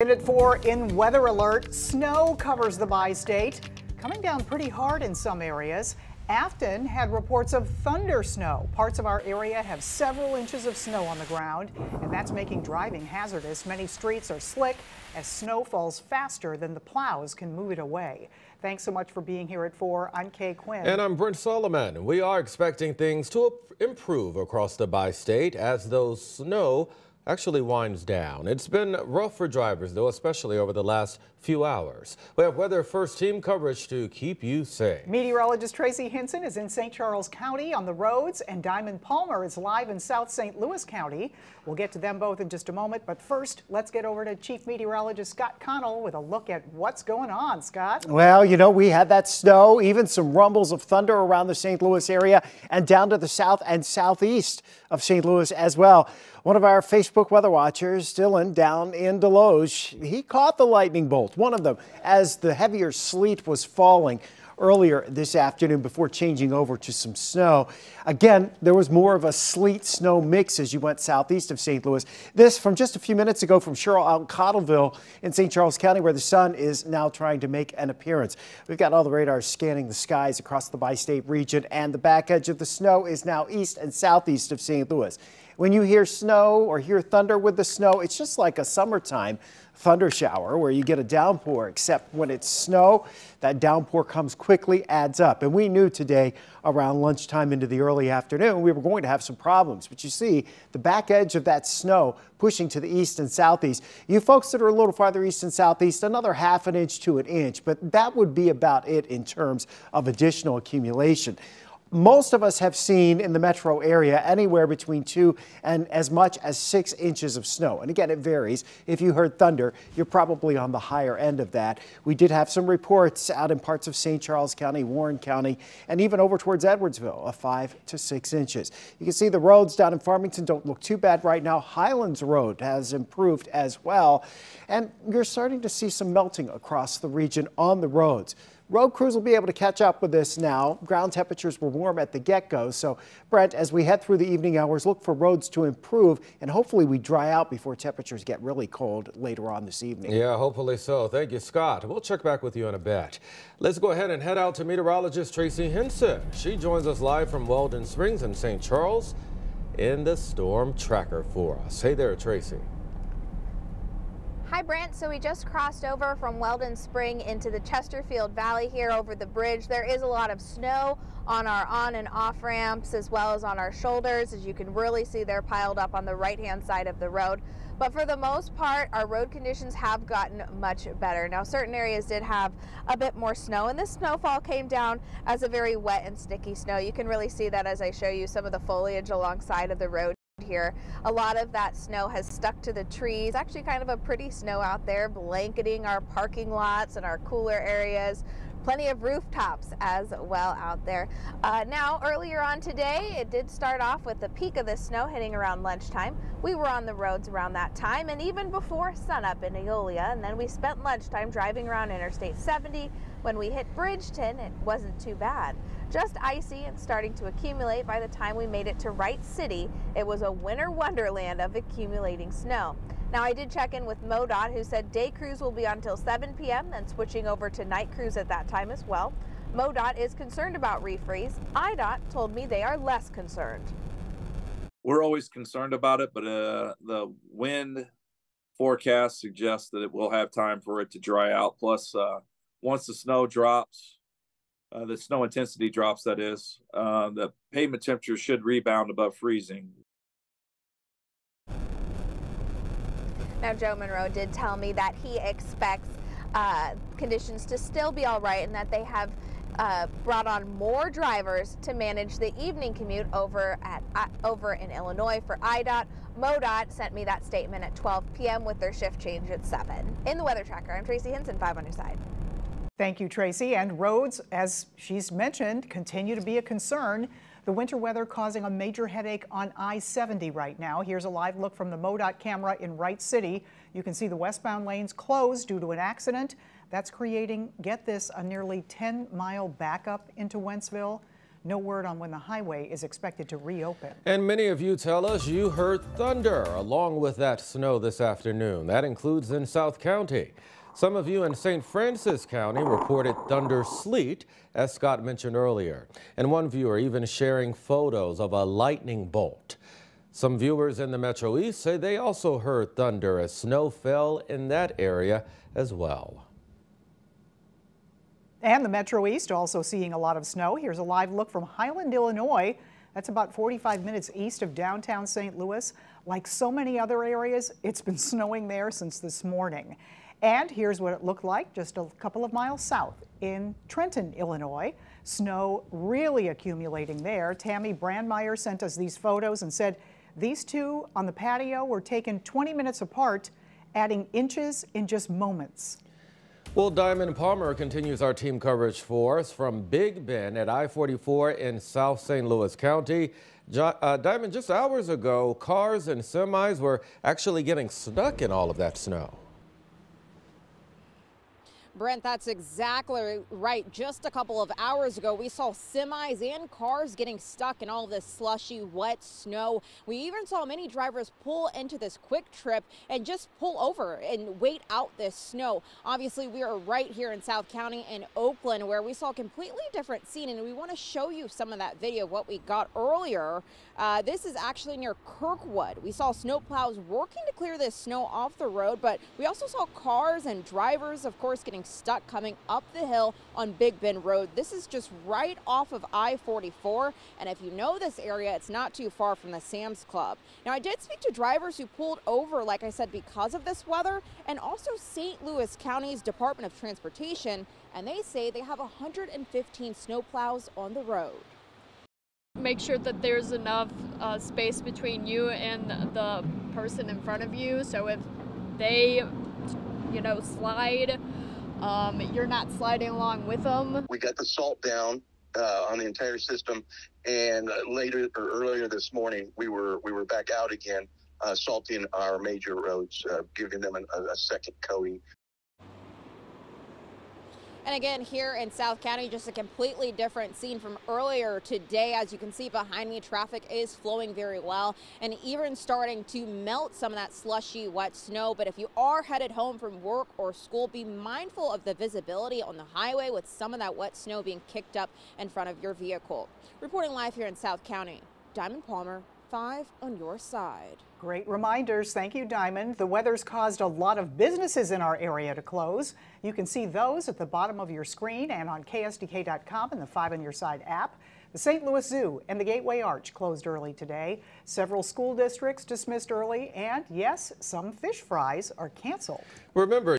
At four in weather alert, snow covers the bi-state, coming down pretty hard in some areas. Afton had reports of thunder snow. Parts of our area have several inches of snow on the ground, and that's making driving hazardous. Many streets are slick as snow falls faster than the plows can move it away. Thanks so much for being here at 4. I'm Kay Quinn. And I'm Brent Solomon. We are expecting things to improve across the bi-state as those snow actually winds down. It's been rough for drivers, though, especially over the last few hours. We have weather first team coverage to keep you safe. Meteorologist Tracy Hinson is in St. Charles County on the roads, and Diamond Palmer is live in South St. Louis County. We'll get to them both in just a moment, but first, let's get over to Chief Meteorologist Scott Connell with a look at what's going on. Scott? Well, you know, we had that snow, even some rumbles of thunder around the St. Louis area and down to the south and southeast of St. Louis as well. One of our Facebook weather watchers, Dylan, down in Desloge, he caught the lightning bolt, one of them, as the heavier sleet was falling earlier this afternoon before changing over to some snow. Again, there was more of a sleet snow mix as you went southeast of St. Louis. This from just a few minutes ago from Cheryl out in Cottleville in St. Charles County where the sun is now trying to make an appearance. We've got all the radars scanning the skies across the bi-state region and the back edge of the snow is now east and southeast of St. Louis. When you hear snow or hear thunder with the snow, it's just like a summertime thunder shower where you get a downpour, except when it's snow, that downpour comes quickly, adds up. And we knew today around lunchtime into the early afternoon we were going to have some problems. But you see the back edge of that snow pushing to the east and southeast. You folks that are a little farther east and southeast, another half an inch to an inch, but that would be about it in terms of additional accumulation most of us have seen in the metro area anywhere between two and as much as six inches of snow. And again, it varies. If you heard thunder, you're probably on the higher end of that. We did have some reports out in parts of St. Charles County, Warren County, and even over towards Edwardsville of five to six inches. You can see the roads down in Farmington don't look too bad right now. Highlands Road has improved as well. And you're starting to see some melting across the region on the roads. Road crews will be able to catch up with this now. Ground temperatures were warm at the get-go. So, Brent, as we head through the evening hours, look for roads to improve and hopefully we dry out before temperatures get really cold later on this evening. Yeah, hopefully so. Thank you, Scott. We'll check back with you in a bit. Let's go ahead and head out to meteorologist Tracy Hinson. She joins us live from Weldon Springs in St. Charles in the storm tracker for us. Hey there, Tracy. Hi Brent, so we just crossed over from Weldon Spring into the Chesterfield Valley here over the bridge. There is a lot of snow on our on and off ramps as well as on our shoulders as you can really see they're piled up on the right hand side of the road. But for the most part, our road conditions have gotten much better. Now, certain areas did have a bit more snow, and this snowfall came down as a very wet and sticky snow. You can really see that as I show you some of the foliage alongside of the road here. A lot of that snow has stuck to the trees. Actually kind of a pretty snow out there, blanketing our parking lots and our cooler areas. Plenty of rooftops as well out there. Uh, now, earlier on today, it did start off with the peak of the snow hitting around lunchtime. We were on the roads around that time and even before sunup in Eolia. And then we spent lunchtime driving around Interstate 70. When we hit Bridgeton, it wasn't too bad just icy and starting to accumulate by the time we made it to Wright City. It was a winter wonderland of accumulating snow. Now I did check in with MoDOT who said day crews will be until 7 p.m. then switching over to night crews at that time as well. MoDOT is concerned about refreeze. IDOT told me they are less concerned. We're always concerned about it, but uh, the wind forecast suggests that it will have time for it to dry out. Plus, uh, once the snow drops, uh, the snow intensity drops, that is, uh, the pavement temperature should rebound above freezing. Now, Joe Monroe did tell me that he expects uh, conditions to still be all right and that they have uh, brought on more drivers to manage the evening commute over at uh, over in Illinois for IDOT. MoDOT sent me that statement at 12 p.m. with their shift change at 7. In the weather tracker, I'm Tracy Hinson, 5 on your side. Thank you, Tracy. And roads, as she's mentioned, continue to be a concern. The winter weather causing a major headache on I-70 right now. Here's a live look from the MoDOT camera in Wright City. You can see the westbound lanes closed due to an accident. That's creating, get this, a nearly 10-mile backup into Wentzville. No word on when the highway is expected to reopen. And many of you tell us you heard thunder along with that snow this afternoon. That includes in South County. Some of you in St. Francois County reported thunder sleet, as Scott mentioned earlier. And one viewer even sharing photos of a lightning bolt. Some viewers in the Metro East say they also heard thunder as snow fell in that area as well. And the Metro East also seeing a lot of snow. Here's a live look from Highland, Illinois. That's about 45 minutes east of downtown St. Louis. Like so many other areas, it's been snowing there since this morning. And here's what it looked like just a couple of miles south in Trenton, Illinois. Snow really accumulating there. Tammy Brandmeier sent us these photos and said these two on the patio were taken 20 minutes apart, adding inches in just moments. Well, Diamond Palmer continues our team coverage for us from Big Bend at I-44 in South St. Louis County. Uh, Diamond, just hours ago, cars and semis were actually getting stuck in all of that snow. Brent, that's exactly right. Just a couple of hours ago, we saw semis and cars getting stuck in all this slushy, wet snow. We even saw many drivers pull into this QuikTrip and just pull over and wait out this snow. Obviously, we are right here in South County in Oakland where we saw a completely different scene, and we want to show you some of that video what we got earlier. Uh, this is actually near Kirkwood. We saw snowplows working to clear this snow off the road, but we also saw cars and drivers, of course, getting stuck coming up the hill on Big Bend Road. This is just right off of I-44. And if you know this area, it's not too far from the Sam's Club. Now, I did speak to drivers who pulled over, like I said, because of this weather, and also St. Louis County's Department of Transportation, and they say they have 115 snowplows on the road make sure that there's enough uh, space between you and the person in front of you so if they you know slide um, you're not sliding along with them. We got the salt down uh, on the entire system, and later or earlier this morning, we were we were back out again, uh, salting our major roads, uh, giving them an, a, a second coating. And again, here in South County, just a completely different scene from earlier today. As you can see behind me, traffic is flowing very well and even starting to melt some of that slushy wet snow. But if you are headed home from work or school, be mindful of the visibility on the highway with some of that wet snow being kicked up in front of your vehicle. Reporting live here in South County, Diamond Palmer, 5 on your side. Great reminders. Thank you, Diamond. The weather's caused a lot of businesses in our area to close. You can see those at the bottom of your screen and on KSDK.com and the 5 on Your Side app. The St. Louis Zoo and the Gateway Arch closed early today. Several school districts dismissed early, and yes, some fish fries are canceled. Remember,